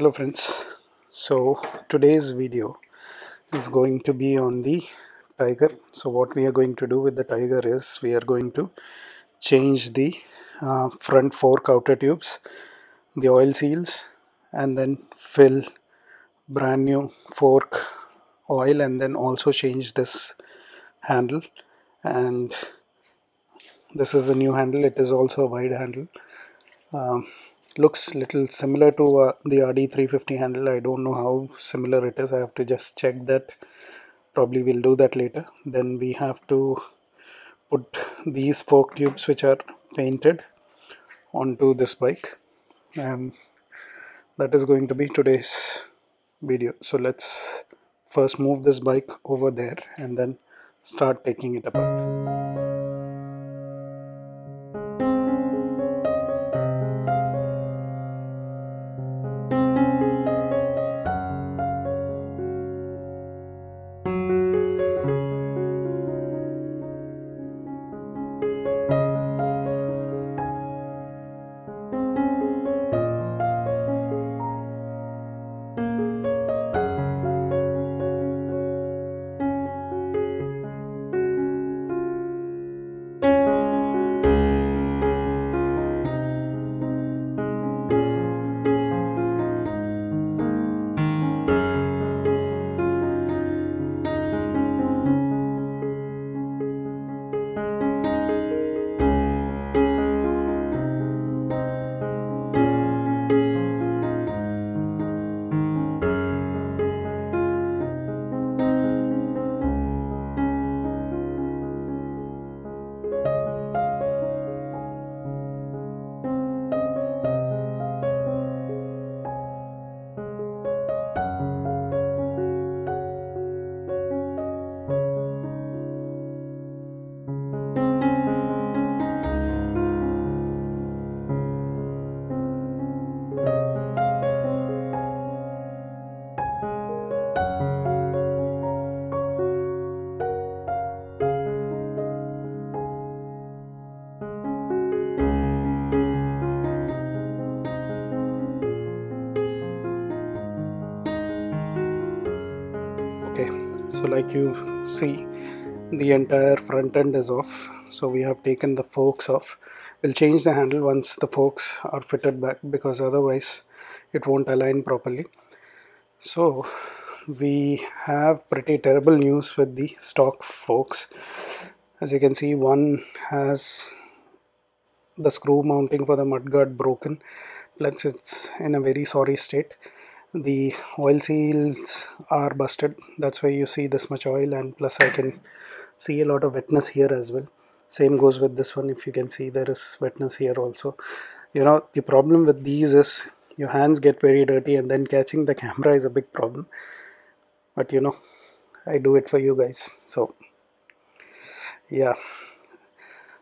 hello friends. So today's video is going to be on the tiger. So what we are going to do with the tiger is we are going to change the uh, front fork outer tubes the oil seals and then fill brand new fork oil and then also change this handle. And this is the new handle. It is also a wide handle. Um, looks little similar to uh, the RD350 handle. I don't know how similar it is. I have to just check that. Probably we'll do that later. Then we have to put these fork tubes which are painted onto this bike. And that is going to be today's video. So let's first move this bike over there and then start taking it apart so like you see the entire front end is off. So we have taken the forks off. We'll change the handle once the forks are fitted back because otherwise it won't align properly. So we have pretty terrible news with the stock forks. As you can see one has the screw mounting for the mudguard broken. Plus it's in a very sorry state the oil seals are busted. That's why you see this much oil and plus I can see a lot of wetness here as well. Same goes with this one if you can see there is wetness here also. You know the problem with these is your hands get very dirty and then catching the camera is a big problem. But you know I do it for you guys. So yeah.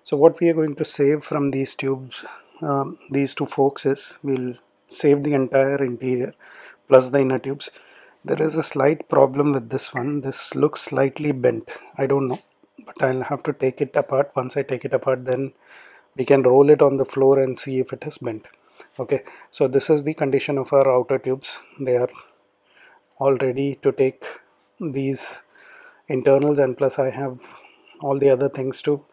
So what we are going to save from these tubes um, these two forks is we'll save the entire interior plus the inner tubes. There is a slight problem with this one. This looks slightly bent. I don't know but I'll have to take it apart. Once I take it apart then we can roll it on the floor and see if it is bent. Okay so this is the condition of our outer tubes. They are all ready to take these internals and plus I have all the other things to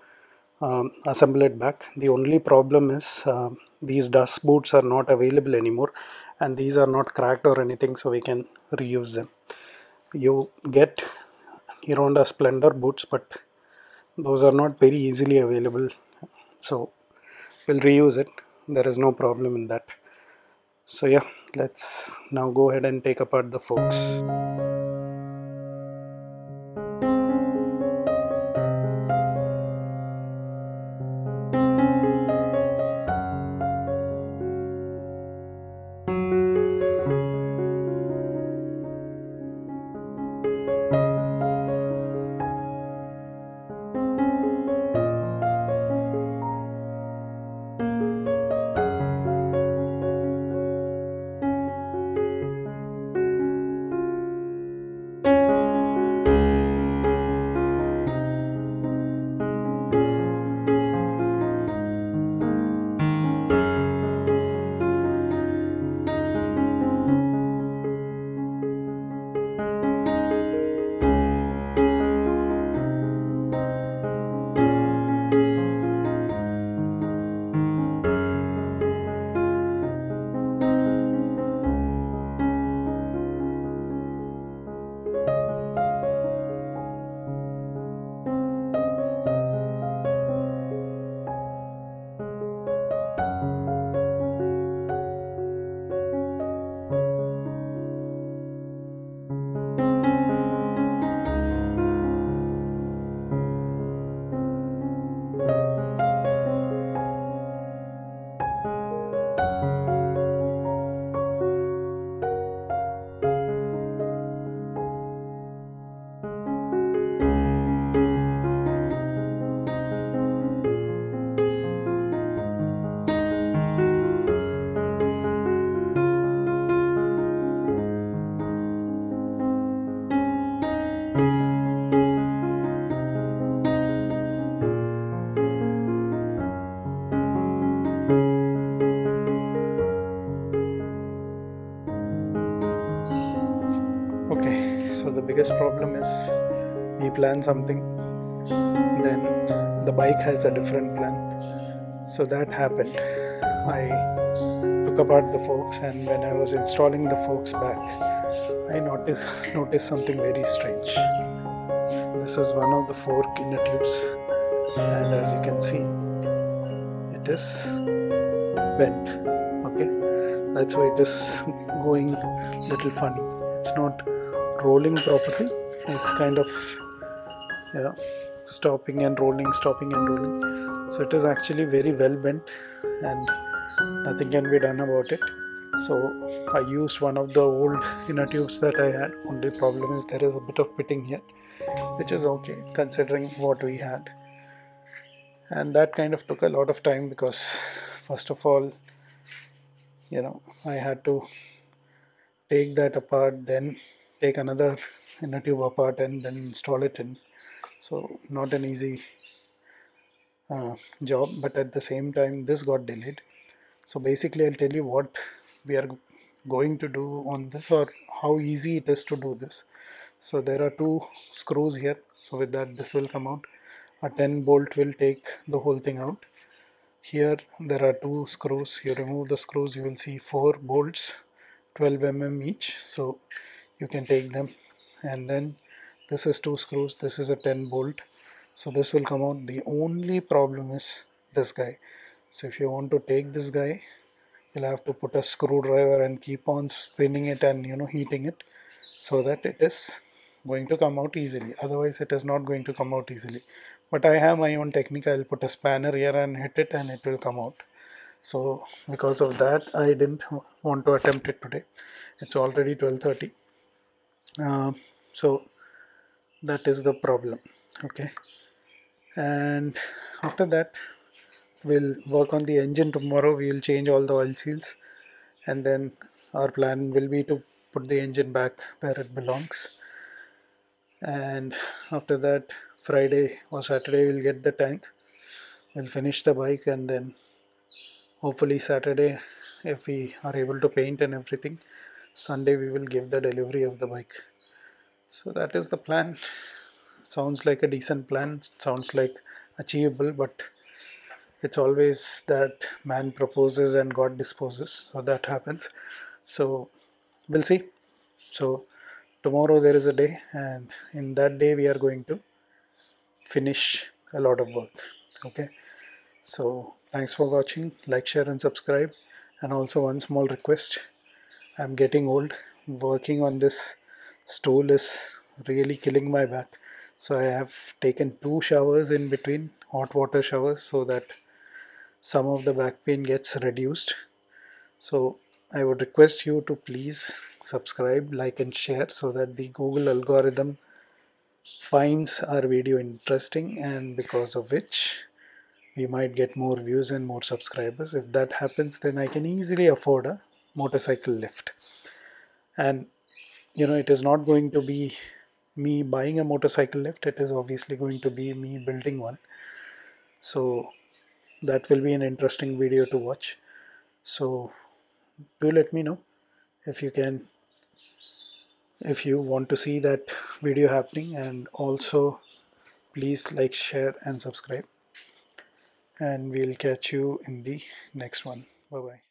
um, assemble it back. The only problem is uh, these dust boots are not available anymore and these are not cracked or anything so we can reuse them. You get Honda Splendor boots but those are not very easily available so we'll reuse it. There is no problem in that. So yeah let's now go ahead and take apart the forks plan something then the bike has a different plan. So that happened. I took apart the forks and when i was installing the forks back i noticed noticed something very strange. This is one of the fork inner tubes and as you can see it is bent okay? That's why it is going little funny. It's not rolling properly. It's kind of you know stopping and rolling stopping and rolling. So it is actually very well bent and nothing can be done about it. So I used one of the old inner tubes that I had. Only problem is there is a bit of pitting here which is okay considering what we had. And that kind of took a lot of time because first of all you know I had to take that apart then take another inner tube apart and then install it in so not an easy uh, job but at the same time this got delayed. So basically I'll tell you what we are going to do on this or how easy it is to do this. So there are two screws here. So with that this will come out. A 10 bolt will take the whole thing out. Here there are two screws. You remove the screws you will see four bolts 12 mm each. So you can take them. And then this is two screws this is a 10 bolt. So this will come out. The only problem is this guy. So if you want to take this guy you'll have to put a screwdriver and keep on spinning it and you know heating it so that it is going to come out easily. Otherwise it is not going to come out easily. But I have my own technique. I'll put a spanner here and hit it and it will come out. So because of that I didn't want to attempt it today. It's already 12:30 uh, so that is the problem okay? And after that we'll work on the engine tomorrow. We will change all the oil seals and then our plan will be to put the engine back where it belongs. And after that Friday or Saturday we'll get the tank. We'll finish the bike and then hopefully Saturday if we are able to paint and everything Sunday we will give the delivery of the bike so that is the plan. Sounds like a decent plan sounds like achievable but it's always that man proposes and God disposes so that happens. So we'll see. So tomorrow there is a day and in that day we are going to finish a lot of work okay? So thanks for watching. Like share and subscribe. And also one small request. I'm getting old working on this stool is really killing my back so i have taken two showers in between hot water showers so that some of the back pain gets reduced so I would request you to please subscribe, like and share so that the Google algorithm finds our video interesting and because of which we might get more views and more subscribers. If that happens then I can easily afford a motorcycle lift. And you know it is not going to be me buying a motorcycle lift, it is obviously going to be me building one. So that will be an interesting video to watch. So do let me know if you can if you want to see that video happening. And also please like share and subscribe. And we'll catch you in the next one. Bye bye